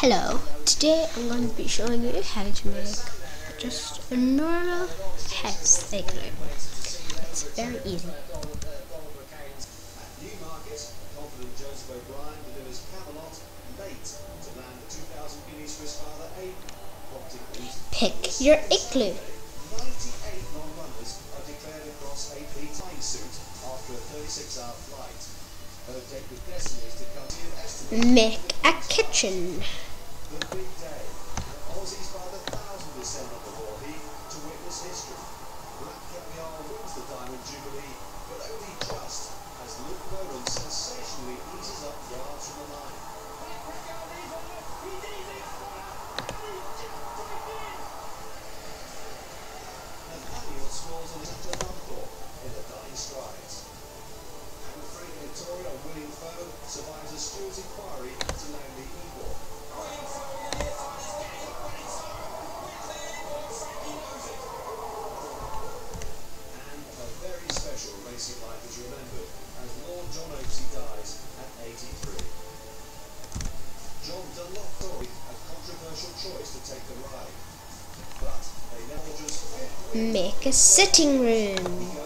Hello, today I'm going to be showing you how to make just a normal house igloo. It's very easy. Pick your igloo. A kitchen. Aussies by the thousands assembled the to witness history. Black a dying strides. And Victoria, winning foe, survives a steward's inquiry to name the racing life is remembered as Lord John Oaksey dies at 83. John Dunlop a controversial choice to take the ride, but they just make a sitting room.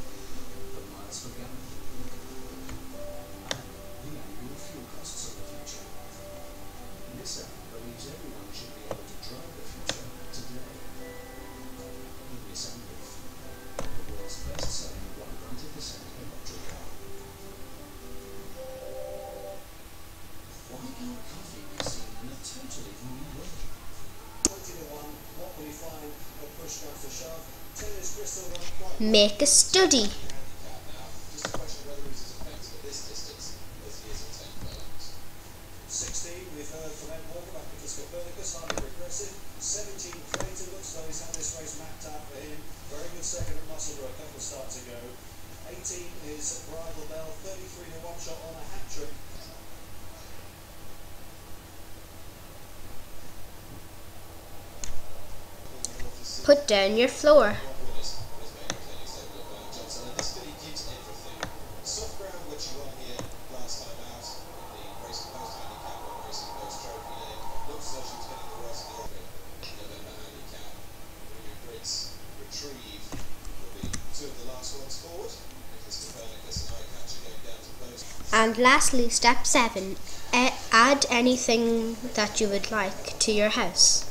Get your free trial at ltd.com slash What if this is the fuel of the future? Step 4 Make a bedroom. Make a study. Sixteen, we've heard from Ed Walker about Nicholas Copernicus, highly regressive. Seventeen, Creighton looks though he's had this race mapped out for him. Very good second at Musselburgh, a couple of starts ago. Eighteen is Bridal Bell, thirty-three to one shot on a hat trick. Put down your floor. And lastly, step seven, add anything that you would like to your house.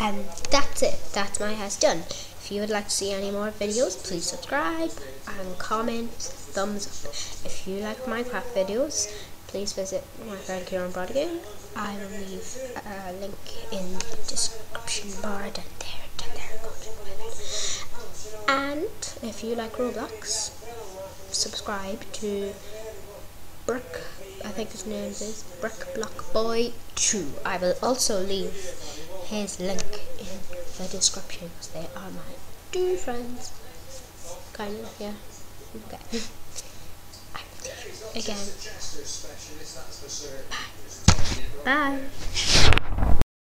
And that's it, that's my house done. If you would like to see any more videos, please subscribe and comment, thumbs up. If you like Minecraft videos, please visit my friend Ciaran Brodigan. I will leave a link in the description bar down there, down there. And if you like Roblox, subscribe to Brick, I think his name is Brick Block Boy 2. I will also leave his link in the description because they are my two friends. Kind of, yeah. Okay. again. Bye. Bye.